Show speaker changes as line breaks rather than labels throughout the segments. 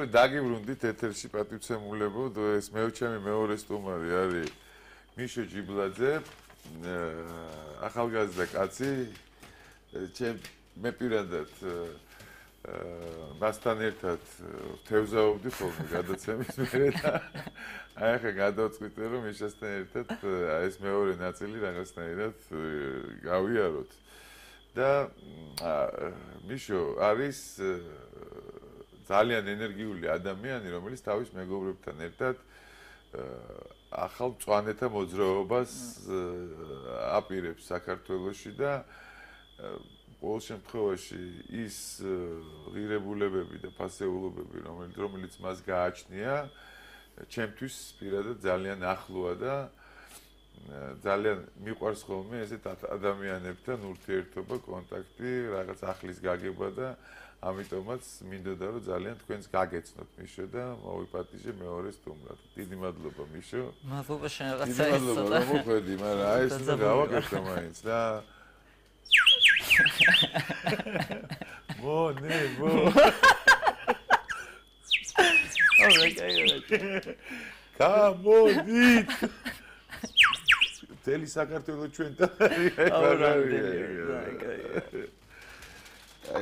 უკვე დაგიბრუნდით ეთერში პატივცემულებო, ეს მეოჩემი მეორე სტუმარი არის მიშო ჯიბლაძე, ახალგაზრდა კაცი. ჩემ მე პირადად მასთან ერთად თევზაობდი ხოლმე გადაცემის მერე და აი ახლა გადავწყვიტე რომ მიშასთან ერთად ეს მეორე ნაწილი რაღაცნაირად გავიაროთ და მიშო არის ძალიან ენერგიული ადამიანი რომელიც თავის მეგობრებთან ერთად ახალ წვანეთა მოძრაობას აპირებს საქართველოსში და ყოველ შემთხვევაში ის ღირებულებები და ფასეულობები, რომელიც რომელიც მას გააჩნია, ჩემთვის პირადად ძალიან ახლოა და ძალიან მიყვარს ხოლმე ესეთ ადამიანებთან ურთიერთობა, კონტაქტი, რაღაც ახლის გაგება და ამიტომაც მინდოდა რომ ძალიან თქვენს გაგეცნოთ მიშო და მოვიპატიჟე მეორე სტუმრად. დიდი მადლობა მიშო.
მადლობა შენ რაღაცა ის. დიდი
მადლობა რომ მოხვედი, მაგრამ აი ეს გავაკეთე მაინც და მო ნე მო გამოდით თელი საქართველოს ჩვენთან აი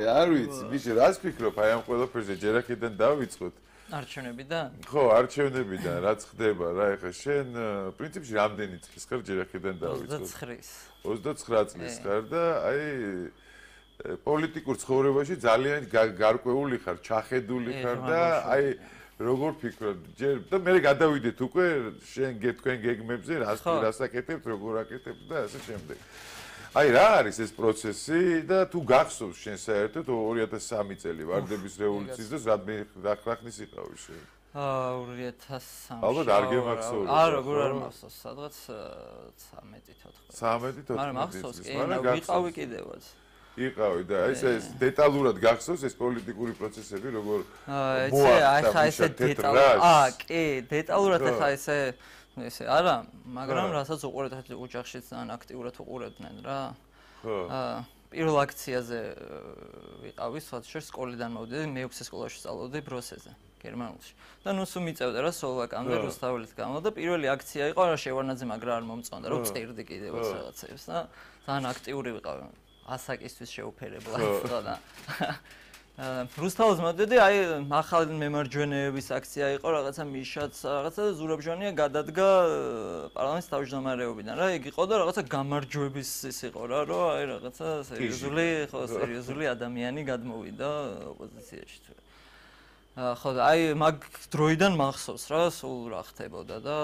არ ვიცი ბიჭი რას ფიქრობ აი ამ ყველაფერზე ჯერ აქედან დავიწყოთ
არჩევნებიდან?
ხო, არჩევნებიდან რაც ხდება რა ეხა შენ პრინციპში რამდენი წლის ხარ ჯერ აქედან დავიწყოთ?
29-ის.
29 წლის ხარ და აი პოლიტიკურ ცხოვრებაში ძალიან გარკვეული ხარ, ჩახედული ხარ და აი როგორ ფიქრობ? ჯერ და მე გადავიდეთ უკვე შენ გეთქვენ გეგმებზე, რას რას აკეთებ, როგორ აკეთებ და ასე შემდეგ. აი რა არის ეს პროცესი და თუ გახსოვს შენ საერთოდ 2003 წელი ვარდების რევოლუციის და რად რახნის იყავი შენ?
აა 2003.
ალბათ არ გემახსოვრე.
არა, როგორ არ მახსოვს, სადღაც 13-14.
13-14.
მაგრამ მახსოვს, კი, ვიყავი კიდევაც.
იყავი და ეს ეს დეტალურად გახსოვს ეს პოლიტიკური პროცესები როგორ
მოახდა აი ხა ესე დეტალურად აა კი დეტალურად ხა ესე ესე არა, მაგრამ რასაც უყურეთ ოჯახშიც ძალიან აქტიურად უყურებდნენ რა. ხო. აა პირველ აქციაზე ვიყავი, სხვა შე სკოლიდან მოვიდი, მე 6 სკოლაში სწავლობდი ბროსეზე, გერმანულში. და ნუ სულ მიწევდა რა სლოვაკამდე რუსთაველით გამო და პირველი აქცია იყო რა შევარნაძე მაგრამ არ მომწონდა, რომ წერდი კიდევაც რაღაცებს და ძალიან აქტიური ვიყავი. ასაკისთვის შეუფერებლა ხო და რუსთავის მოდედი აი ახალი მემარჯვენეების აქცია იყო რაღაცა მიშაც რაღაცა ზურაბჟანია გადადგა პარლამენტის თავმჯდომარეობიდან რა იგი იყო და რაღაცა გამარჯვების ის იყო რა რომ აი რაღაცა სერიოზული ხო სერიოზული ადამიანი გადმოვიდა ოპოზიციაში თუ ხო აი მაგ დროიდან მახსოვს რა სულ რა ხდებოდა და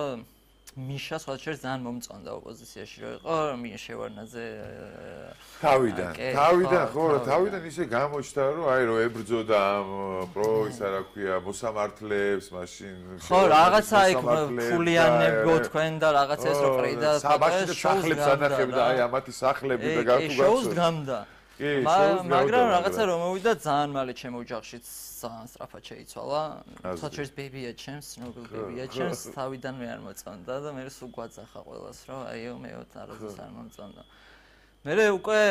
მიშა სხვაჩერ ძალიან მომწონდა ოპოზიციაში. რომ იყო მიშა შევარნაძე
თავიდან თავიდან ხო რა თავიდან ისე გამოჩნდა რომ აი რომ ებრძოდა ამ პრო ისა რა ქვია მოსამართლეებს მაშინ
ხო რაღაცა იქ ფულიანებო თქვენ და რაღაც ეს რო ყრიდა
და სახლებს ანახებდა აი ამათი სახლები და გაკუ
გაწო შოუს გამდა მაგრამ რაღაცა რომ მოვიდა ძალიან მალე ჩემო ოჯახშიც ძალიან სწრაფად შეიცვალა. თოჩერს ბებია ჩემს, ნობელ ბებია ჩემს, თავიდან მე არ მოწონდა და მე სულ გვაძახა ყველას, რომ აიო მეო თარაზეს არ მომწონდა. მე უკვე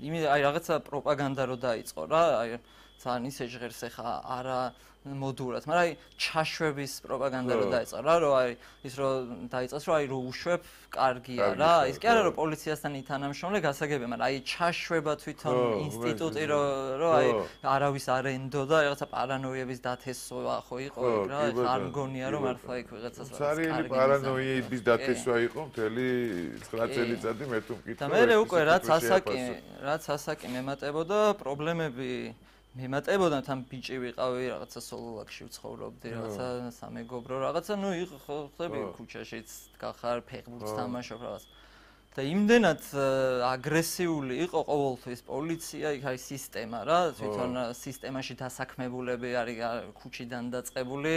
იმი აი რაღაცა პროპაგანდა რო დაიწყო რა, აი ძალიან ისე ჟღერს ახლა არა მოდურად, მაგრამ აი ჩაშვების პროპაგანდა რო დაიწყო რა, რომ აი ის რო დაიწყოს, რომ აი რო უშვებ, კარგია რა. ის კი არა რომ პოლიციასთან ითანამშრომლე გასაგებია, მაგრამ აი ჩაშვება თვითონ ინსტიტუტი რო რომ აი არავის არ ენდო და რაღაცა პარანოიების დათესვა ხო იყო რა, არ მგონია რომ მართლა იქ ვიღაცას
არის. ცარიელი პარანოიების დათესვა იყო მთელი 9 წელიწადი მე თუ მკითხავ.
და მე უკვე რაც ასაკი, რაც ასაკი მემატებოდა პრობლემები მემატებოდა თან ბიჭი ვიყავი რაღაცა სოლოლაკში ვცხოვრობდი რაღაცა სამეგობრო რაღაცა ნუ იყო ხო ხები ქუჩაშიც გახარ ფეხბურთს თამაშობ რაღაც. და იმდენად აგრესიული იყო ყოველთვის პოლიცია იქ არის სისტემა რა თვითონ სისტემაში დასაქმებულები არის ქუჩიდან დაწყებული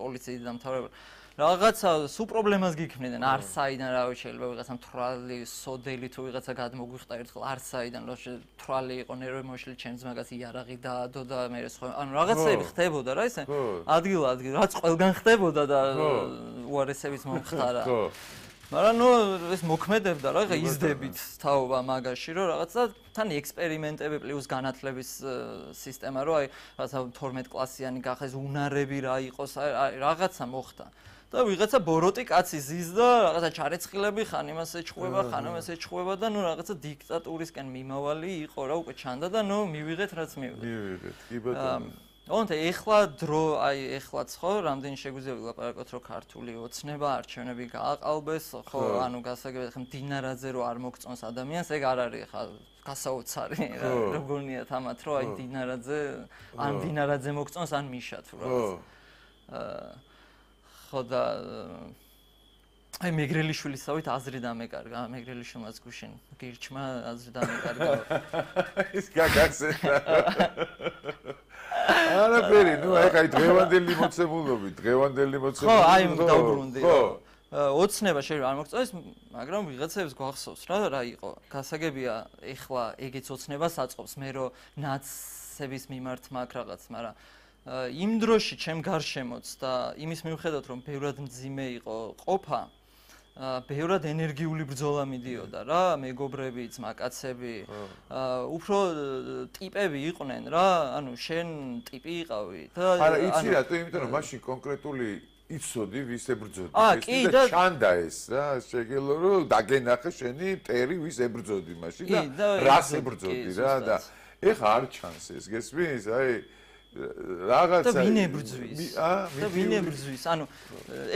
პოლიციის დამთავრებული რაღაცა სუ პრობლემას გიქმნიდან არსაიდან რა ვიცი შეიძლება ვიღაცა მთრალი სოდელი თუ ვიღაცა გადმოგვიხდა ერთხელ არსაიდან რა თრალი იყო ნერვი მოშლი ჩემს მაგას იარაღი დაადო და მე სხვა ანუ რაღაცები ხდებოდა რა ისე. ადგილ ადგილ რაც ყველგან ხდებოდა და უარესების მომხდარა მაგრამ ნუ ეს მოქმედებდა რა, ხა იზდებით თაობა მაგაში, რომ რაღაცა თან ექსპერიმენტები პლუს განათლების სისტემა, რომ აი რაღაცა 12 კლასიანი გახეს უნარები რა იყოს, აი რაღაცა მოხდა. და ვიღაცა ბოროტი კაცი ზის და რაღაცა ჩარეცხილები ხან იმას ეჭყვება, ხან იმას ეჭყვება და ნუ რაღაცა დიქტატურისკენ მიმავალი იყო რა უკვე ჩანდა და ნუ მივიღეთ რაც მივიღეთ.
მივიღეთ, კი ბატონო.
თუმცა ეხლა დრო, აი ეხლაც ხო, რამდენი შეგვიძლია ვილაპარაკოთ, რომ ქართული ოცნება არჩევნები გააყალბეს, ხო, ანუ გასაგებია ხა დინარაძე რო არ მოგწონს ადამიანს, ეგ არ არის ხა გასაოცარი რა, როგორია თამათ, რომ აი დინარაძე, ან დინარაძე მოგწონს, ან მიშა თუ რაღაც. აა ხო და აი მეგრელიშვილისავით აზრი დამეკარგა მეგრელიშვილმაც გუშინ გირჩმა აზრი დამეკარგა
ის გაგასე არაფერი ნუ აი აი დღევანდელი მოცემულობი დღევანდელი მოცემულობი
ხო აი დაუბრუნდი ხო. ოცნება შეიძლება არ მოგწონს მაგრამ ვიღაცებს გვახსოვს რა რა იყო. გასაგებია ეხლა ეგეც ოცნებას აწყობს მე რომ ნაცების მიმართ მაგ რაღაც მაგრამ იმ დროში ჩემ გარშემოც და იმის მიუხედავად რომ ბევრად მძიმე იყო ყოფა ბევრად ენერგიული ბრძოლა მიდიოდა რა მეგობრებიც მაკაცები უფრო ტიპები იყვნენ რა ანუ შენ ტიპი იყავი
და არა იცი რა თუ იმიტომ რომ მაშინ კონკრეტული იცოდი ვის ებრძოდი. ეს და ჩანდა ეს რა შეგელო რომ დაგენახე შენი ტერი ვის ებრძოდი მაშინ და რას ებრძოდი რა და ეხა არ ჩანს ეს გესმის? აი რაღაცა
და ვინ ებრძვის? და ვინ ებრძვის? ანუ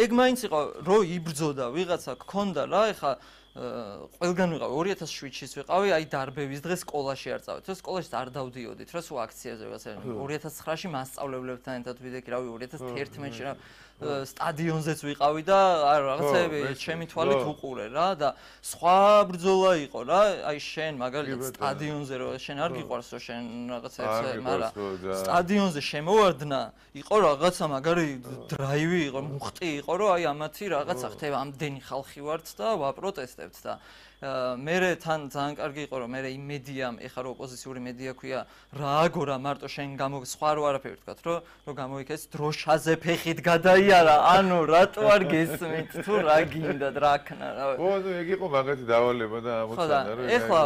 ეგ მაინც იყო რო იბრძოდა ვიღაცა გქონდა რა ეხა ყველგან ვიყავ 2007-ის ვიყავი აი დარბევის დღეს სკოლაში არ წავედი. თუ სკოლაში არ დავდიოდით რა სულ აქციაზე ვიღაცა 2009-ში მასწავლებლებთან ერთად ვიდექი რავი 2011-ში რა სტადიონზეც ვიყავი და არ რაღაცები ჩემი თვალით უყურე რა და სხვა ბრძოლა იყო რა. აი შენ მაგალითად სტადიონზე რო შენ არ გიყვარს რო შენ რაღაცებს მაგრამ სტადიონზე შემოვარდნა იყო რაღაცა მაგარი დრაივი იყო მუხტი იყო რომ აი ამათი რაღაცა ხდება ამდენი ხალხი ვართ და ვაპროტესტებთ და მე თან ძალიან კარგი იყო რომ მე იმ მედიამ ეხა რო ოპოზიციური მედია ქვია რა აგორა მარტო შენ გამო სხვა რო არაფერი ვთქვათ რომ რო გამოიქეს დროშაზე ფეხით გადაიარა. ანუ რატო არ გესმით? თუ რა გინდა რა ქნა რა
ხო ნუ ეგ იყო მაგათი დავალება და ამოცანა
რომ ეხლა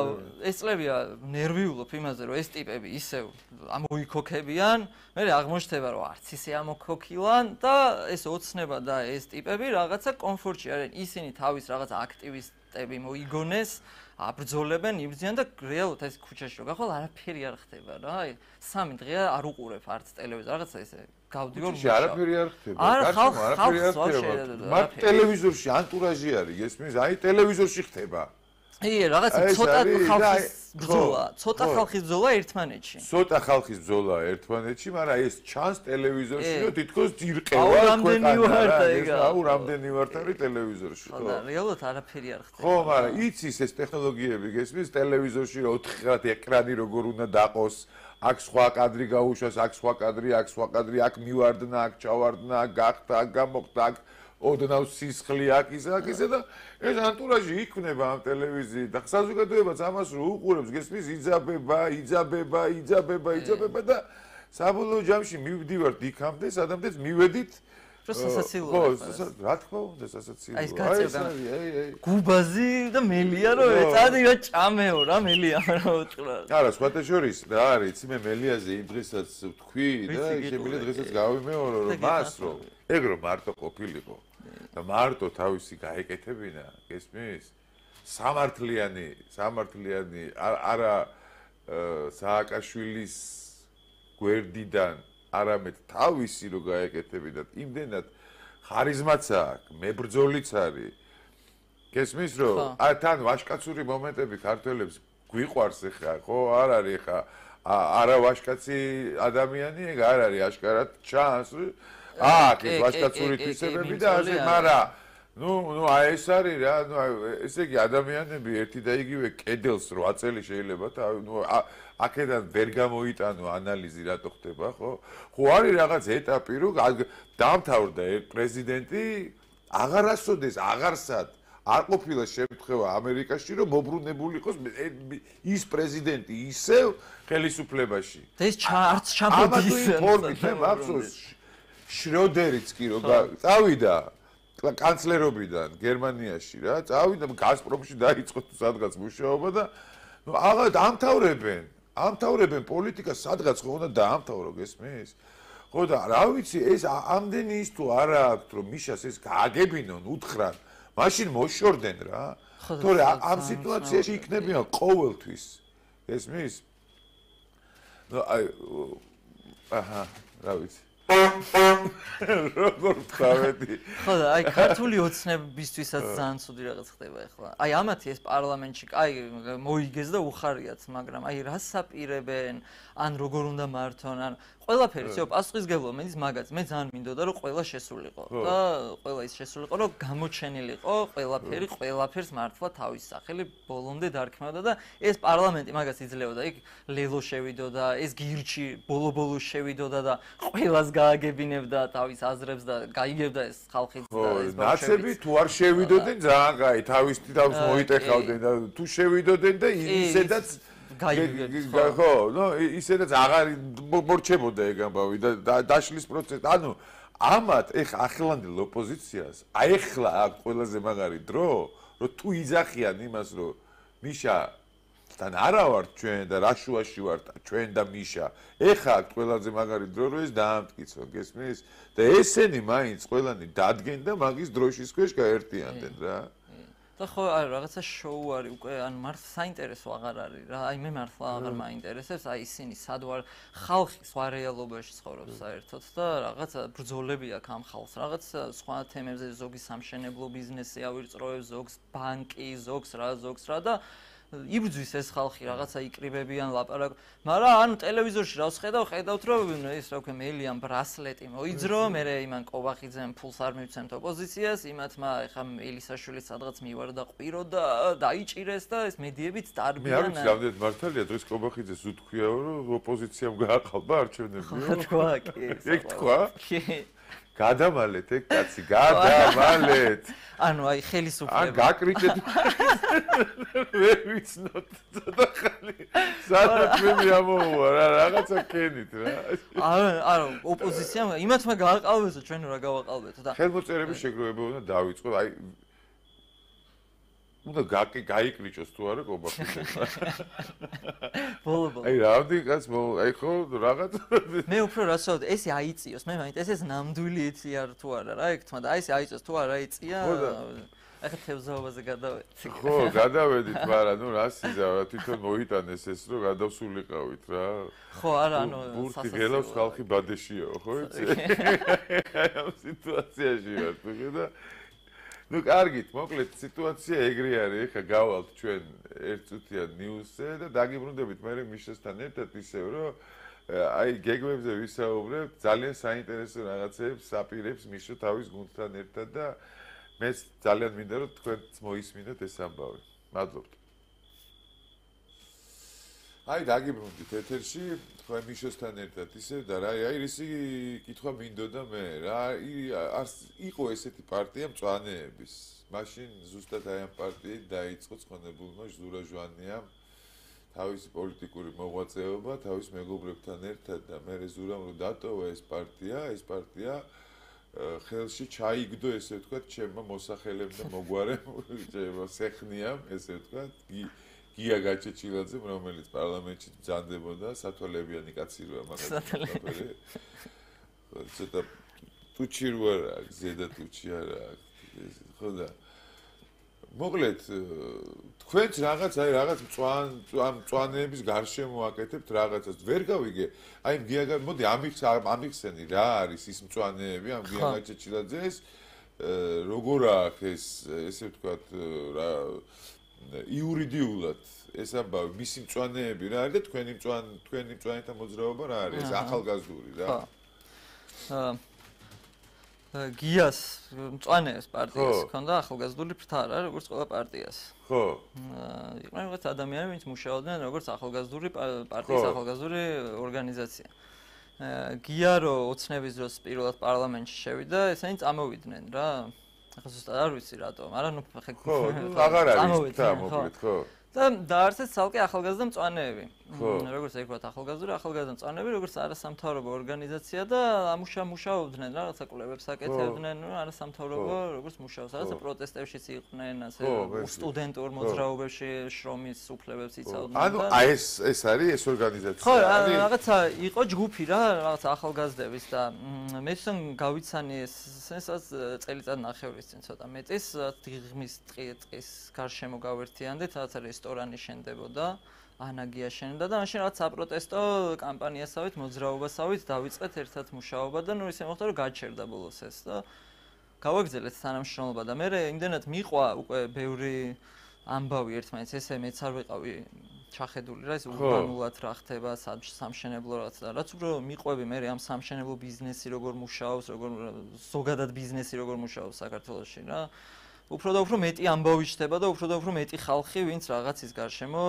ეს წლებია ნერვიულობ იმაზე რომ ეს ტიპები ისევ ამოიქოქებიან მე აღმოჩნდება რომ არც ისე ამოქოქილან და ეს ოცნება და ეს ტიპები რაღაცა კომფორტში არიან ისინი თავის რაღაცა აქტივისტ ტები მოიგონეს, აბრძოლებენ, იბრძიან და რეალურად ეს ქუჩაში რო გახვალ არაფერი არ ხდება რა. აი, სამი დღეა არ უყურებ არც ტელევიზორს, რაღაცა ესე გავდივარ
მუშაობ. არაფერი არ ხდება. კაცო, არაფერი არ ხდება. მაგ ტელევიზორში ანტურაჟი არის, გესმის? აი ტელევიზორში ხდება.
ი რაღაცა ცოტა ხალხის ბრძოლა, ცოტა ხალხის ბრძოლა ერთმანეთში.
ცოტა ხალხის ბრძოლა ერთმანეთში, მაგრამ ეს ჩანს ტელევიზორში, რომ თითქოს ძირყევა ქვეყანა. აუ, რამდენი ვართ არის ტელევიზორში,
ხო? და რეალურად არაფერი არ ხდება.
ხო, მაგრამ იცის ეს ტექნოლოგიები, გესმის, ტელევიზორში 4 ხრად ეკრანი როგორ უნდა დაყოს. აქ სხვა კადრი გაუშვას, აქ სხვა კადრი, აქ სხვა კადრი, აქ მივარდნა, აქ ჩავარდნა, აქ გახდა, აქ გამოხდა, აქ ოდნავ სისხლი აქ ისე და ეს ანტურაჟი იქნება ამ ტელევიზიით და საზოგადოებაც ამას რო უყურებს გესმის იძაბება იძაბება იძაბება იძაბება და საბოლოო ჯამში მივდივართ იქამდე სადამდეც მივედით
პროცესაციულად
ხო რა თქმა უნდა სასაცილო.
აი ეს გაწევდა აი აი გუბაზი და მელია რო ეწადი რა ჭამეო რა მელია რა უთხრა.
არა სხვათა შორის რა არის იცი მე მელიაზე იმ დღესაც ვთქვი და შემიძლია დღესაც გავიმეორო რომ მას რომ ეგრო მარტო ყოფილიყო და მარტო თავისი გაეკეთებინა, გესმის? სამართლიანი, სამართლიანი არა სააკაშვილის გვერდიდან არამედ თავისი რო გაეკეთებინა, იმდენად ხარიზმაც აქვს, მებრძოლიც არის. გესმის რომ აი თან ვაშკაცური მომენტები ქართველებს გვიყვარს ახლა, ხო? არ არის ახლა არა ვაშკაცი ადამიანი, ეგ არ არის აშკარად ჩანს. აა კი ვაშკაცური თვისებები და ასე მაგრამ ნუ ნუ აი ეს არის რა ნუ ესე იგი ადამიანები ერთი და იგივე კედელს 8 წელი შეიძლება და ნუ აქედან ვერ გამოიტანო ანალიზი რატო ხდება ხო? ხო არის რაღაც ეტაპი რომ დამთავრდა პრეზიდენტი აღარასოდეს აღარსად. არ ყოფილა შემთხვევა ამერიკაში რომ მოbrunებული იყოს ის პრეზიდენტი ისევ ხელისუფლებაში.
და ეს არც ჩამოდის
ამათი ფორმით მე მახსოვს შროდერიც კი რო წავიდა კანცლერობიდან გერმანიაში რა, წავიდა გაზპრომში დაიწყო სადღაც მუშაობა და ნუ აღა დამთავრებენ, ამთავრებენ პოლიტიკას სადღაც ხო უნდა დაამთავრო გესმის? ხო და რა ვიცი ეს ამდენი ის თუ არა აქვს რომ მიშას ეს გააგებინონ უთხრან მაშინ მოშორდნენ რა თორე ამ სიტუაციაში იქნებიან ყოველთვის გესმის? ნუ აი აჰა რა ვიცი როგორ ხავედი.
ხო და აი ქართული ოცნებისთვისაც ძალიან ცუდი რაღაც ხდება ახლა. აი ამათი ეს პარლამენტში აი მოიგეს და უხარიათ, მაგრამ აი რა საპირებენ, ან როგორ უნდა მართონ, ან ყველაფერი ცო პასუხისგებლობა მენის მაგაც. მე ძალიან მინდოდა რომ ყველა შესულიყო და ყველა ის შესულიყო, რომ გამოჩენილიყო ყველაფერი, ყველაფერს მართლა თავის სახელი ბოლომდე დარქმევდა და ეს პარლამენტი მაგას იძლეოდა. იქ ლელო შევიდოდა, ეს გირჩი ბოლო-ბოლო შევიდოდა და ყველას გააგ გააგებინებდა თავის აზრებს და გაიგებდა ეს ხალხიც და ეს
ბავშვები. ნაცები თუ არ შევიდოდნენ ძალიან კაი, თავის თავს მოიტეხავდნენ და თუ შევიდოდნენ და ისედაც
გაიგებდა.
ხო, ნუ ისედაც აღარ მორჩებოდა ეგ ამბავი და დაშლის პროცესი. ანუ ამათ ეხ ახლანდელ ოპოზიციას, აი ეხლა აქ ყველაზე მაგარი დრო, რომ თუ იძახიან იმას, რომ მიშა თან არა ვარ ჩვენ და რაშუაში ვარ ჩვენ და მიშა. ეხა აქ ყველაზე მაგარი დრო, რომ ეს დაამტკიცო, გესმის? და ესენი მაინც ყველანი დადგენ და მაგის დროშის ქვეშ გაერთიანდნენ რა.
და ხო არა რაღაცა შოუ არის უკვე ან მართლა საინტერესო აღარ არის რა აი მე მართლა აღარ მაინტერესებს აი ისინი სად ვარ ხალხი სხვა რეალობაში ცხოვრობს საერთოდ და რაღაცა ბრძოლები აქვს ამ ხალხს რაღაც სხვა თემებზე ზოგი სამშენებლო ბიზნესი ავირწროებს ზოგს ბანკი ზოგს რა ზოგს რა და იბრძვის ეს ხალხი რაღაცა იკრიბებიან ლაპარაკ მაგრამ ანუ ტელევიზორში რა ვხედავ ხედავთ რომ ეს რა ქვია მელიამ ბრასლეტი მოიძრო მე იმან კოვახიძემ ფულს არ მივცემთ ოპოზიციას იმათმა ეხა ელისაშვილი სადღაც მივარ და ყვირო და დაიჭირეს და ეს მედიებიც დარბიან
მე არ ვიცი რამდენად მართალია დღეს კოვახიძეს უთქვია რომ ოპოზიციამ გააყალბა არჩევნები
თქვა კი
ეგ თქვა? კი გადავალეთ ეგ კაცი გადავალეთ
ანუ აი ხელისუფლება.
ან გაკრიჭეთ ვერ ვიცნობ ცოტა ხანი სადაც მე მიამოვა რა რაღაცა კენით რა.
არა არა ოპოზიციამ იმათმა გააყალბეს ჩვენ რა გავაყალბეთ და
ხელმოწერების შეგროვება უნდა დავიწყო აი უნდა გაიკრიჭოს თუ არა კობახი.
ბოლო-ბოლო.
აი რავდი კაც მო აი ხო რაღაც
მე უფრო რა ვსაუბრობ ესე აიწიოს მე მაინტერესებს ეს ნამდვილი იცი არ თუ არა რა ეგ თქმა და აი ესე აიწოს თუ არა იწია ახლა თევზაობაზე გადავედი.
ხო, გადავედით, მაგრამ ნუ რა სიზავა თვითონ მოიტანეს ეს რომ გადავსულიყავით რა.
ხო, არა, ანუ
ბურთი გელავს ხალხი ბადეშიო, ხო იცი? აი ამ სიტუაციაში ვარ, თუ ხედა ну კარგით მოკლედ სიტუაცია ეგრე არის ხა გავალთ ჩვენ ერთწუთიან ნიუსზე და დაგიბრუნდებით მე მიშესთან ერთად ისევ რომ აი გეგმებზე ვისაუბრებ ძალიან საინტერესო რაღაცებს საპირებს მიშო თავის გუნდთან ერთად და მე ძალიან მინდა რომ თქვენც მოისმინოთ ეს ამბავი. მადლობთ აი დაგიბრუნდით ეთერში თქვენ მიშოსთან ერთად ისე და რა აი რისი კითხვა მინდოდა მე რა იყო ესეთი პარტია მწვანეების. მაშინ ზუსტად აი ამ პარტიით დაიწყო ცხონებულმა ზურა ჟვანიამ თავისი პოლიტიკური მოღვაწეობა თავის მეგობრებთან ერთად და მე ზურამ რომ დატოვა ეს პარტია ეს პარტია ხელში ჩაიგდო ესე ვთქვათ ჩემმა მოსახელებმა მოგვარემ ჩემმა სეხნიამ ესე ვთქვათ გია გაჩეჩილაძე, რომელიც პარლამენტში ბრძანდებოდა სათვალეებიანი კაციროა მაგალითად. ცოტა ტუჩი რო არა, ზედა ტუჩი არა. ხო და მოკლედ თქვენც რაღაც აი რაღაც მწვან ამ მწვანეების გარშემო აკეთებთ რაღაცას ვერ გავიგე აი გიაგა მოდი ამიქ ამიხსენი რა არის ის მწვანეები ამ გიაგა ჩეჩილაძეს როგორ აქვს ეს ესე ვთქვათ რა იურიდიულად ეს ამბავი, მისი მწვანეები რა არის და თქვენი მწვან თქვენი მწვანეთა მოძრაობა რა არის? ეს ახალგაზრდული რა.
ხო. გიას მწვანეებს პარტიას ჰქონდა ახალგაზრდული ფრთა რა, როგორც ყველა პარტიას.
ხო.
იყვნენ რაღაც ადამიანები, ვინც მუშაობდნენ როგორც ახალგაზრდული პარტიის ახალგაზრდული ორგანიზაცია. გია რო ოცნების დროს პირველად პარლამენტში შევიდა, ესენი წამოვიდნენ რა. ახლა ზუსტად არ ვიცი რატო, მაგრამ ნუ
ხო, აღარ არის თა მოკლედ, ხო.
და დაარსეს ცალკე ახალგაზრდა მწვანეები. როგორც ეგ ვთქვათ ახალგაზრდა ახალგაზრდა წანები როგორც არასამთავრობო ორგანიზაცია და ამუშა მუშაობდნენ რაღაცა კვლევებს აკეთებდნენ ნუ არასამთავრობო როგორც მუშაობს. რაღაცა პროტესტებშიც იყვნენ ასე სტუდენტურ მოძრაობებში შრომის უფლებებს იცავდნენ
ანუ აი ეს ეს არის ეს ორგანიზაცია
ხო რაღაცა იყო ჯგუფი რა რაღაცა ახალგაზრდების და მე თვითონ გავიცანი ეს სენსაც წელიწად ნახევრის წინ ცოტა მეტის დღის ტყის გარშემო გავერთიანდით რაღაცა რესტორანი შენდებოდა ანაგია შენდა და მაშინ რაღაც საპროტესტო კამპანიასავით მოძრაობასავით დაიწყეთ ერთად მუშაობა და ნუ ისე მოხდა რომ გაჩერდა ბოლოს ეს და გავაგზელეთ თანამშრომლობა და მე იმდენად მიყვა უკვე ბევრი ამბავი ერთმანეთს ესე მეც არ ვიყავი ჩახედული რა ეს ურბანულად რა ხდება სამშენებლო რაღაც და რაც უფრო მიყვები მე ამ სამშენებლო ბიზნესი როგორ მუშაობს როგორ ზოგადად ბიზნესი როგორ მუშაობს საქართველოში რა უფრო და უფრო მეტი ამბავი ჩდება და უფრო და უფრო მეტი ხალხი, ვინც რაღაცის გარშემო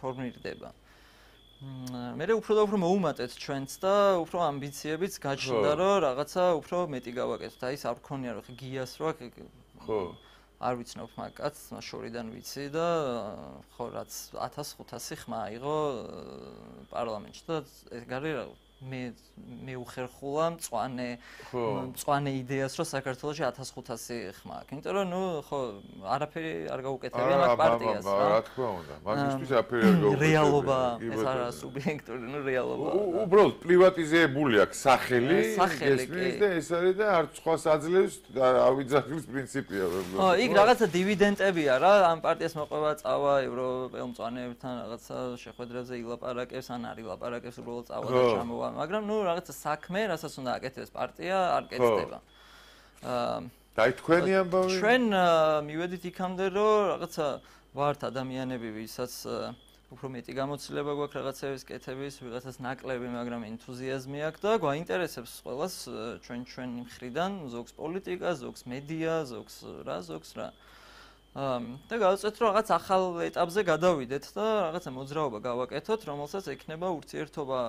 ფორმირდება. მე მე უფრო და უფრო მოუმატეთ ჩვენც და უფრო ამბიციებიც გაჩნდა, რომ რაღაცა უფრო მეტი გავაკეთოთ. აი ეს არ გქონია რომ გიას რო ხო არ ვიცნობ მაგაც, შორიდან ვიცი და ხო რაც 1500 ხმა აიღო პარლამენტში და ეს გარი მე მეუხერხულა მწوانه მწوانه იდეას რომ საქართველოში 1500 ხმა აქვს. იმიტომ რომ ნუ ხო არაფერი არ გაუკეთებიან მაგ პარტიას
რა. რა თქმა უნდა, მაგისთვის არაფერი არ გაუკეთებიან.
რეალობა ეს არა სუბიექტური, ნუ რეალობა.
უბრალოდ პრივატიზებული აქვს სახელი, გესმის და ეს არის და არც სხვას აძლევს ავიძახილის პრინციპია.
ხო, იქ რაღაცა დივიდენდებია რა, ამ პარტიას მოყვება წავა ევროპელ მწوانეებთან რაღაცა შეხვედრებზე ილაპარაკებს ან არ ილაპარაკებს, უბრალოდ წავა და ჩამოვა ხდება, მაგრამ ნუ რაღაცა საქმე, რასაც უნდა აკეთებს პარტია, არ კეთდება.
აა დაი თქვენი ამბავი?
ჩვენ მივედით იქამდე, რომ რაღაცა ვართ ადამიანები, ვისაც უფრო მეტი გამოცდილება გვაქვს რაღაცების კეთების, ვიღაცას ნაკლები, მაგრამ ენთუზიაზმი აქვს და გვაინტერესებს ყველას ჩვენ ჩვენ მხრიდან, ზოგს პოლიტიკა, ზოგს მედია, ზოგს რა, ზოგს რა. და გავწეთ რომ რაღაც ახალ ეტაპზე გადავიდეთ და რაღაცა მოძრაობა გავაკეთოთ, რომელსაც ექნება ურთიერთობა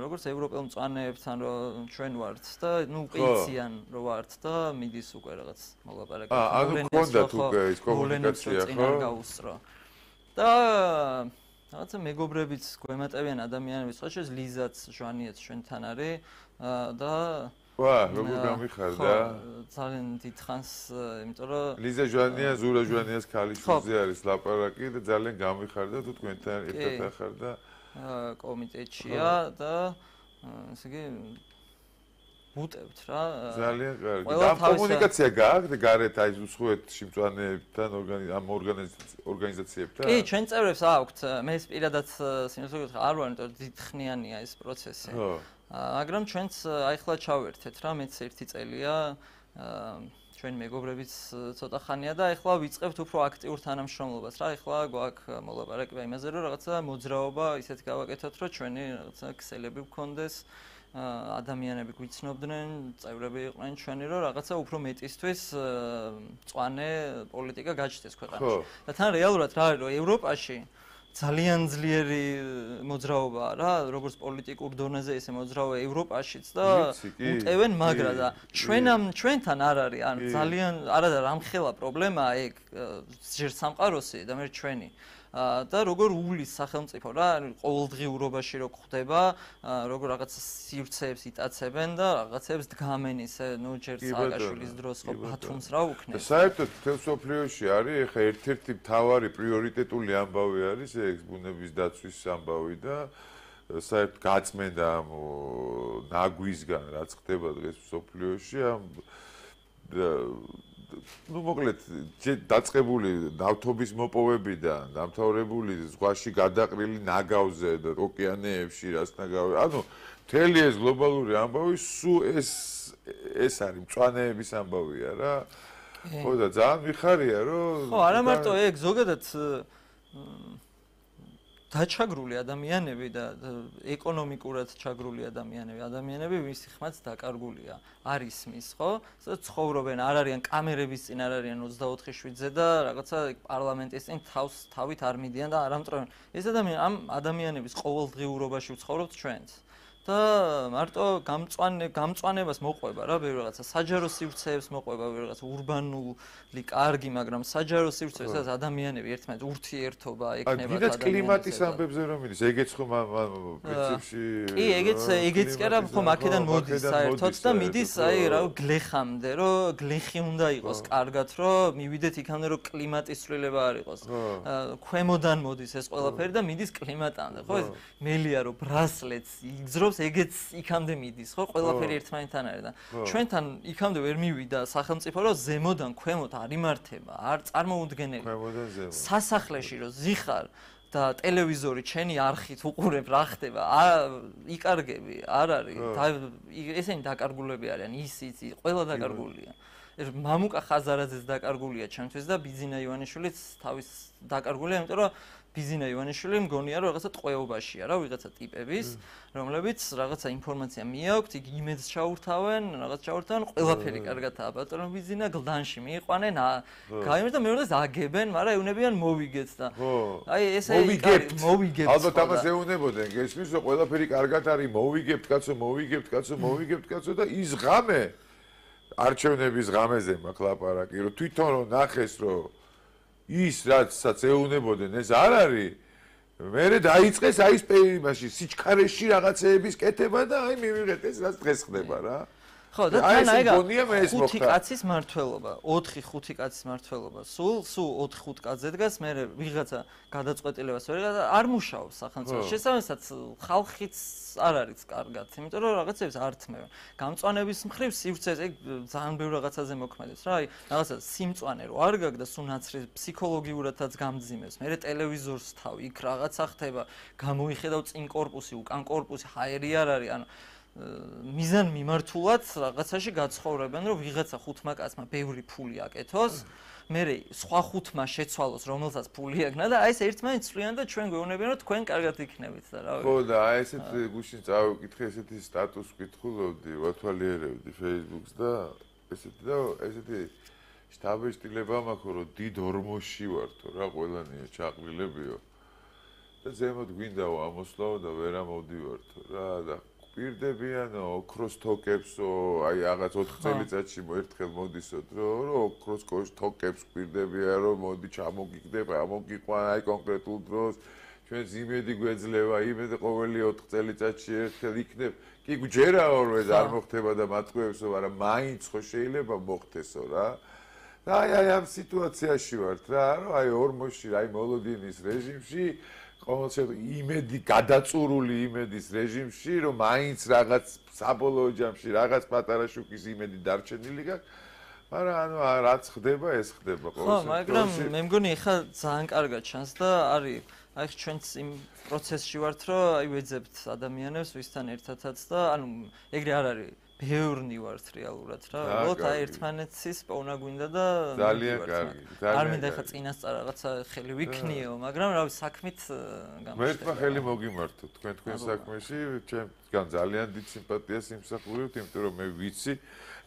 როგორც ევროპელ მწვანეებთან რომ ჩვენ ვართ და ნუ ყიციან რომ ვართ და მიდის უკვე რაღაც მოლაპარაკება.
აა ანუ გქონდათ უკვე ეს კომუნიკაცია ხო?
გაუსწრო. და რაღაცა მეგობრებიც გვემატებიან ადამიანების ხო შეიძლება ლიზაც ჟვანიეც ჩვენთან არის და
ვა, როგორ გამიხარდა?
ძალიან დიდხანს, იმიტომ რომ
ლიზა ჟვანია, ზურა ჟვანიას ქალიშვილზე არის ლაპარაკი და ძალიან გამიხარდა თუ თქვენთან ერთად ახარ და
კომიტეტშია და ესე იგი ვუტევთ რა.
ძალიან კარგი. და კომუნიკაცია გააქვთ გარეთ აი უცხოეთში მწვანეებთან ამ ორგანიზაციებთან?
კი, ჩვენ წევრებს აქვთ. მე პირადად სიმართლე გითხრა, არ ვარ, იმიტომ რომ დიდხნიანია ეს პროცესი. ხო. მაგრამ ჩვენც აი ხლა ჩავერთეთ რა, მეც ერთი წელია ჩვენ მეგობრებიც ცოტა ხანია და ეხლა ვიწყებთ უფრო აქტიურ თანამშრომლობას რა. ეხლა გვაქვს მოლაპარაკება იმაზე, რომ რაღაცა მოძრაობა ისეთ გავაკეთოთ, რომ ჩვენი რაღაცა ქსელები გქონდეს, ადამიანები გვიცნობდნენ, წევრები იყვნენ ჩვენი, რომ რაღაცა უფრო მეტისთვის წვანე პოლიტიკა გაჩნდეს ქვეყანაში. და თან რეალურად რა არის, რომ ევროპაში ძალიან ძლიერი მოძრაობაა რა, როგორც პოლიტიკურ დონეზე, ისე მოძრაობა ევროპაშიც და უტევენ მაგრა და ჩვენამ ჩვენთან არ არის, ან ძალიან არა და რამხელა პრობლემაა ეგ ჯერ სამყაროსი და მე ჩვენი. და როგორ უვლის სახელმწიფო რა ყოველდღიურობაში რო ხდება როგორ რაღაც სივრცეებს იტაცებენ და რაღაცებს დგამენ ისე ნუ ჯერ სააკაშვილის დროს ხო ბათუმს რა უკნეს
საერთოდ თელსოფლიოში არის ეხა ერთ-ერთი მთავარი პრიორიტეტული ამბავი არის ეს ბუნების დაცვის ამბავი და საერთოდ გაწმენდა ამ ნაგვისგან რაც ხდება დღეს სოფლიოში ამ ну მოკლედ დაწყებული ნავთობის მოპოვებიდან დამთავრებული ზღვაში გადაყრილი ნაგავზე და ოკეანეებში რაც ნაგავი ანუ მთელი ეს გლობალური ამბავი სუ ეს ეს არის მწვანეების ამბავია რა. ხო და ძალიან მიხარია რომ
ხო არა მარტო ეგ ზოგადად დაჩაგრული ადამიანები და ეკონომიკურად ჩაგრული ადამიანები, ადამიანები ვისი ხმაც დაკარგულია. არის მის, ხო? სადაც ცხოვრობენ, არ არიან კამერების წინ, არ არიან 24/7-ზე და რაღაცა პარლამენტის წინ თავს თავით არ მიდიან და არ ამტრევენ. ეს ადამიანი ამ ადამიანების ყოველდღიურობაში ვცხოვრობთ ჩვენც. და მარტო გამწვანე გამწვანებას მოყვება რა ბევრი რაღაცა საჯარო სივრცეებს მოყვება ბევრი რაღაცა ურბანული კარგი მაგრამ საჯარო სივრცეებს სადაც ადამიანები ერთმანეთს ურთიერთობა ექნება
და კლიმატის ამბებზე რომ მიდის ეგეც ხომ პრინციპში
კი ეგეც ეგეც კი არა ხომ აქედან მოდის საერთოდ და მიდის აი რა გლეხამდე რომ გლეხი უნდა იყოს კარგად რომ მივიდეთ იქამდე რომ კლიმატის ცვლილება არ იყოს. ქვემოდან მოდის ეს ყველაფერი და მიდის კლიმატამდე ხო ეს მელია რომ ბრასლეტს იგზრობს თავს ეგეც იქამდე მიდის, ხო? ყველაფერი ერთმანეთთან არის და ჩვენთან იქამდე ვერ მივიდა სახელმწიფო, რომ ზემოდან ქვემოთ არ იმართება, არ წარმოუდგენელი.
ქვემოდან ზემოთ.
სასახლეში რომ ზიხარ და ტელევიზორი ჩენი არხით უყურებ რა ხდება, აა იკარგები, არ არის. ესენი დაკარგულები არიან, ის ის, ყველა დაკარგულია. მამუკა ხაზარაძეს დაკარგულია ჩვენთვის და ბიზინა ივანიშვილიც თავის დაკარგულია, იმიტომ რომ ბიზინა ივანიშვილი მგონია რომ რაღაცა ტყვეობაშია რა ვიღაცა ტიპების რომლებიც რაღაცა ინფორმაცია მიაქვთ იქ იმედს ჩაურთავენ რაღაც ჩაურთავენ ყველაფერი კარგადაა ბატონო ბიზინა გლდანში მიიყვანენ გაიმერს და მეორე აგებენ მაგრამ ეუნებიან მოვიგეთ და
აი
ესე მოვიგებთ.
ალბათ ამას ეუნებოდნენ გესმის რომ ყველაფერი კარგად არის მოვიგებთ კაცო მოვიგებთ კაცო მოვიგებთ კაცო და ის ღამე არჩევნების ღამეზე მაქვს ლაპარაკი რომ თვითონ რომ ნახეს რომ ის რაცაც ეუნებოდნენ ეს არ არის. მერე დაიწყეს აი ეს იმაში სიჩქარეში რაღაცეების კეთება და აი მივიღეთ ეს რაც დღეს ხდება რა
ხო და თან ეგ ხუთი კაცის მართლობა, 4-5 კაცის მართლობა. სულ სულ 4-5 კაცზე დგას, მე ვიღაცა გადაწყვეტილებას ვერ არ მუშაობს სახელმწიფო. შესაბამისად ხალხიც არ არის კარგად, იმიტომ რომ რაღაცებს არ თმევენ. გამწვანების მხრივ სივრცეს ეგ ძალიან ბევრ რაღაცაზე მოქმედებს რა. აი რაღაცა სიმწვანე რო არ გაგდა სულ ნაცრი ფსიქოლოგიურადაც გამძიმებს. მე ტელევიზორს თავი იქ რაღაცა ხდება, გამოიხედავ წინ კორპუსი, უკან კორპუსი, ჰაერი არ არის, ანუ მიზან მიმართულად რაღაცაში გაცხოვრებენ, რომ ვიღაცა ხუთმა კაცმა ბევრი ფული აკეთოს, მე სხვა ხუთმა შეცვალოს, რომელსაც ფული აკნა და აი ეს ერთმანეთს წვლიან და ჩვენ გვეუბნებიან, რომ თქვენ კარგად იქნებით და რა
ვიცი. ხო და აი ესეთ გუშინ წავიკითხე ესეთი სტატუს კითხულობდი, ვათვალიერებდი Facebook-ს და ესეთი და ესეთი შტაბეშტილება მაქვს, რომ დიდ ორმოში ვართო რა ყველანია ჩაყრილებიო. და ზემოთ გვინდაო ამოსვლაო და ვერ ამოვდივართო რა და პირდებიანო ოქროს თოკებსო აი რაღაც 4 წელიწადში მოერთხელ მოდისოთ რომ რომ ოქროს კოშ თოკებს პირდებიან რომ მოდი ჩამოგიგდება ამოგიყვან აი კონკრეტულ დროს. ჩვენ ზიმედი გვეძლევა იმედი ყოველი 4 წელიწადში ერთხელ იქნებ. კი გჯერა ორვე არ მოხდება და მათქვევსო მაგრამ მაინც ხო შეიძლება მოხდესო რა. და აი აი ამ სიტუაციაში ვართ რა რომ აი ორმოში აი მოლოდინის რეჟიმში შემთხვევაში იმედი გადაწურული იმედის რეჟიმში რომ მაინც რაღაც საბოლოო ჯამში რაღაც პატარა შუქის იმედი დარჩენილი გაქვს. მაგრამ ანუ რაც ხდება ეს ხდება
ყოველ შემთხვევაში ხო მაგრამ მე მგონი ახლა ძალიან კარგად ჩანს და არის აი ჩვენც იმ პროცესში ვართ რომ აი ვეძებთ ადამიანებს ვისთან ერთადაც და ანუ ეგრე არ არის ბევრნი ვართ რეალურად რა. უბრალოდ აი ერთმანეთის პოვნა გვინდა და
ძალიან კარგი.
არ მინდა ხა წინასწარ რაღაცა ხელი ვიქნიო, მაგრამ რავი საქმით
გამოჩნდა. მე ხელი მოგიმართო თქვენ თქვენ საქმეში, ჩემ ძალიან დიდ სიმპათიას იმსახურებთ, იმიტომ რომ მე ვიცი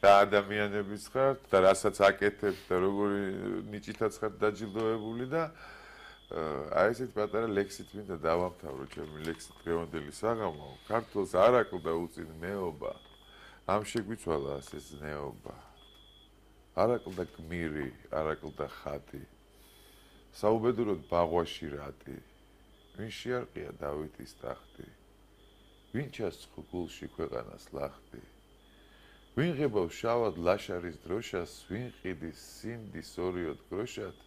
რა ადამიანებიც ხართ და რასაც აკეთებთ და როგორი ნიჭითაც ხართ დაჯილდოებული და აი ესეთ პატარა ლექსით მინდა დავამთავრო ჩემი ლექსი დღევანდელი საღამო. ქართულს არ აკლდა უწინ მეობა. ამ შეგვიცვალა ეს ზნეობა არაკლდა გმირი არაკლდა ხატი საუბედუროდ ბაღვაში რატი? ვინ შეარყია დავითის ტახტი? ვინ ჩასწხო გულში ქვეყანას ლახტი? ვინ ღებავ შავად ლაშარის დროშას ვინ ყიდის სინდის ორიოდ გროშად?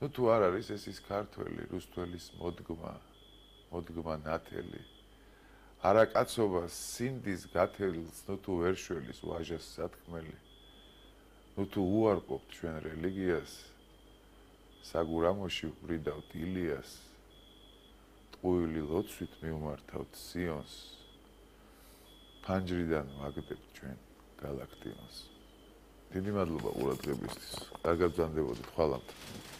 ნუ თუ არ არის ეს ის ქართველი რუსთველის მოდგმა მოდგმა ნათელი არაკაცობა სინდის გათელს ნუ თუ ვერ შველის ვაჟას სათქმელი. ნუ თუ უარყოფთ ჩვენ რელიგიას საგურამოში ვბრიდავთ ილიას ტყუილი ლოცვით მივმართავთ სიონს ფანჯრიდან ვაგდებთ ჩვენ galaktionს დიდი მადლობა ყურადღებისთვის კარგად ბრძანდებოდეთ ხვალამდე